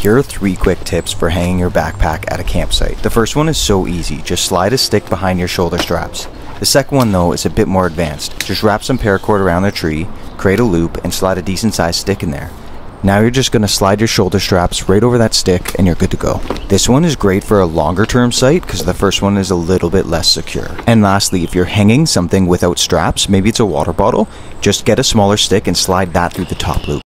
Here are three quick tips for hanging your backpack at a campsite. The first one is so easy, just slide a stick behind your shoulder straps. The second one though is a bit more advanced. Just wrap some paracord around the tree, create a loop, and slide a decent sized stick in there. Now you're just going to slide your shoulder straps right over that stick and you're good to go. This one is great for a longer term site because the first one is a little bit less secure. And lastly, if you're hanging something without straps, maybe it's a water bottle, just get a smaller stick and slide that through the top loop.